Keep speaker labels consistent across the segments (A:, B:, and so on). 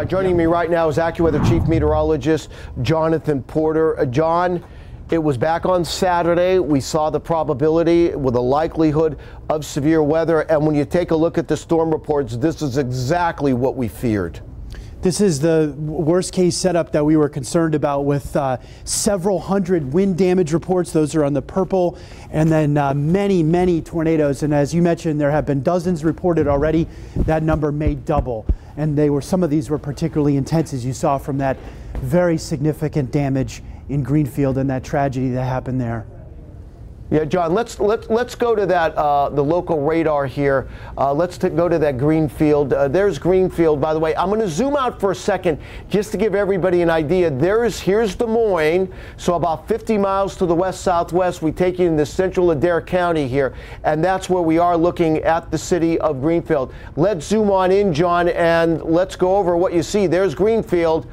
A: Joining me right now is AccuWeather Chief Meteorologist Jonathan Porter. Uh, John, it was back on Saturday. We saw the probability with a likelihood of severe weather. And when you take a look at the storm reports, this is exactly what we feared.
B: This is the worst case setup that we were concerned about with uh, several hundred wind damage reports. Those are on the purple, and then uh, many, many tornadoes. And as you mentioned, there have been dozens reported already. That number may double. And they were some of these were particularly intense, as you saw from that very significant damage in Greenfield and that tragedy that happened there.
A: Yeah, John, let's let's let's go to that uh, the local radar here. Uh, let's go to that Greenfield. Uh, there's Greenfield. By the way, I'm going to zoom out for a second just to give everybody an idea. There's here's Des Moines, so about 50 miles to the west southwest. We take you into central Adair County here, and that's where we are looking at the city of Greenfield. Let's zoom on in, John, and let's go over what you see. There's Greenfield,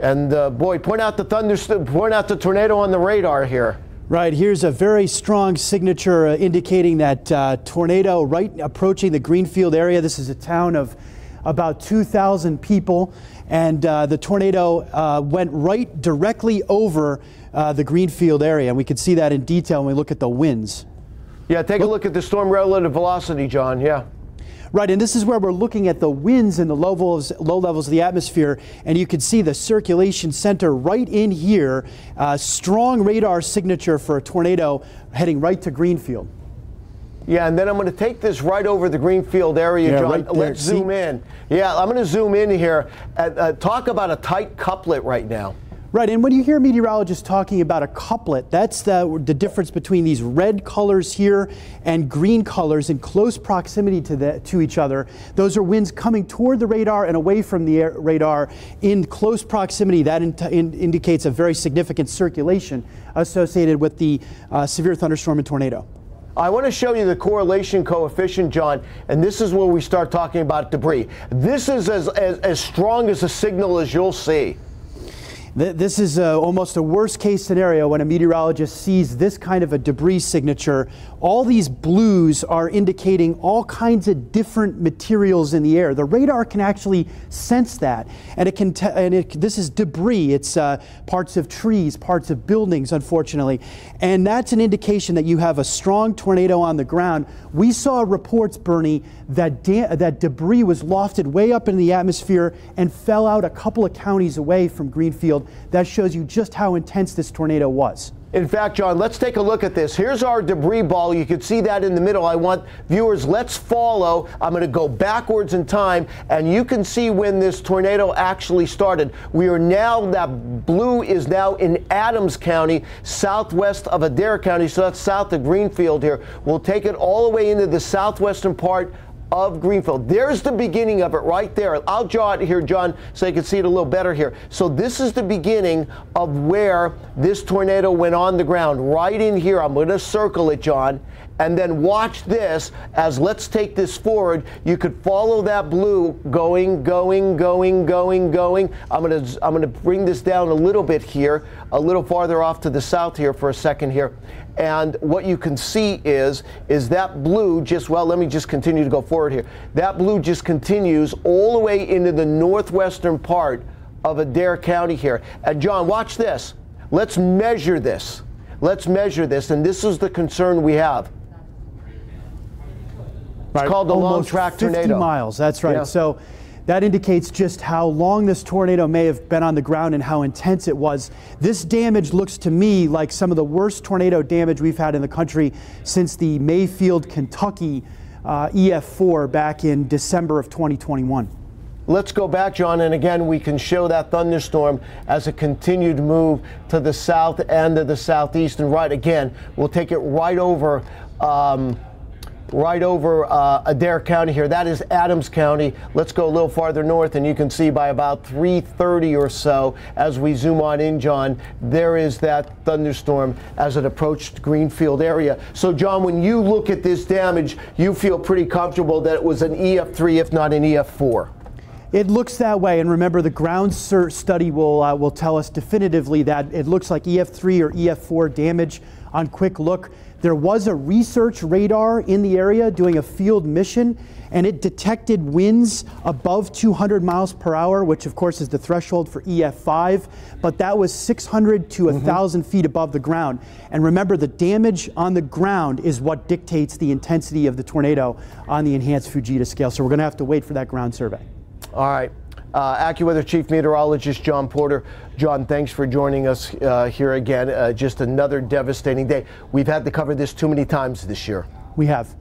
A: and uh, boy, point out the thunder, point out the tornado on the radar here.
B: Right, here's a very strong signature uh, indicating that uh, tornado right approaching the Greenfield area. This is a town of about 2,000 people, and uh, the tornado uh, went right directly over uh, the Greenfield area. And we can see that in detail when we look at the winds.
A: Yeah, take a look at the storm relative velocity, John. Yeah.
B: Right, and this is where we're looking at the winds in the low levels, low levels of the atmosphere, and you can see the circulation center right in here. Uh, strong radar signature for a tornado heading right to Greenfield.
A: Yeah, and then I'm going to take this right over the Greenfield area,
B: yeah,
A: John.
B: Right
A: Let's zoom in. Yeah, I'm going to zoom in here. and uh, talk about a tight couplet right now.
B: Right, and when you hear meteorologists talking about a couplet, that's the, the difference between these red colors here and green colors in close proximity to, the, to each other. Those are winds coming toward the radar and away from the air, radar in close proximity. That in, in, indicates a very significant circulation associated with the uh, severe thunderstorm and tornado.
A: I want to show you the correlation coefficient, John, and this is where we start talking about debris. This is as, as, as strong as a signal as you'll see.
B: This is uh, almost a worst case scenario when a meteorologist sees this kind of a debris signature. All these blues are indicating all kinds of different materials in the air. The radar can actually sense that, and it can. and it, this is debris. It's uh, parts of trees, parts of buildings, unfortunately, and that's an indication that you have a strong tornado on the ground. We saw reports, Bernie, that that debris was lofted way up in the atmosphere and fell out a couple of counties away from Greenfield that shows you just how intense this tornado was.
A: In fact, John, let's take a look at this. Here's our debris ball. You can see that in the middle. I want viewers, let's follow. I'm going to go backwards in time, and you can see when this tornado actually started. We are now, that blue is now in Adams County, southwest of Adair County, so that's south of Greenfield here. We'll take it all the way into the southwestern part of Greenfield. There's the beginning of it right there. I'll draw it here, John, so you can see it a little better here. So this is the beginning of where this tornado went on the ground, right in here. I'm going to circle it, John. And then watch this as let's take this forward. You could follow that blue going, going, going, going, going. I'm to I'm going to bring this down a little bit here, a little farther off to the south here for a second here. And what you can see is, is that blue just, well, let me just continue to go forward here. That blue just continues all the way into the northwestern part of Adair County here. And John, watch this. Let's measure this. Let's measure this. And this is the concern we have. It's right. called the
B: Almost
A: long track
B: 50
A: tornado.
B: miles. That's right.
A: Yeah.
B: So that indicates just how long this tornado may have been on the ground and how intense it was. This damage looks to me like some of the worst tornado damage we've had in the country since the Mayfield, Kentucky uh, EF4 back in December of 2021.
A: Let's go back, John, and again, we can show that thunderstorm as a continued move to the south and to the southeast. And right again, we'll take it right over. Um, right over uh, Adair County here. That is Adams County. Let's go a little farther north, and you can see by about 3:30 or so, as we zoom on in, John, there is that thunderstorm as it approached Greenfield area. So, John, when you look at this damage, you feel pretty comfortable that it was an EF3, if not an EF4.
B: It looks that way, and remember, the ground study will uh, will tell us definitively that it looks like EF3 or EF4 damage on quick look. There was a research radar in the area doing a field mission, and it detected winds above 200 miles per hour, which of course is the threshold for EF5, but that was 600 to 1,000 mm-hmm. feet above the ground. And remember, the damage on the ground is what dictates the intensity of the tornado on the enhanced Fujita scale. So we're going to have to wait for that ground survey.
A: All right. Uh, AccuWeather Chief Meteorologist John Porter. John, thanks for joining us uh, here again. Uh, just another devastating day. We've had to cover this too many times this year.
B: We have.